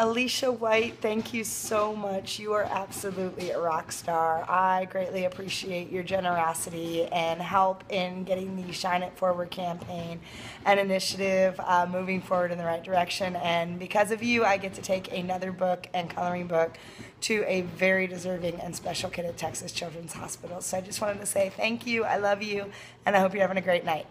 Alicia White, thank you so much. You are absolutely a rock star. I greatly appreciate your generosity and help in getting the Shine It Forward campaign and initiative uh, moving forward in the right direction. And because of you, I get to take another book and coloring book to a very deserving and special kid at Texas Children's Hospital. So I just wanted to say thank you. I love you, and I hope you're having a great night.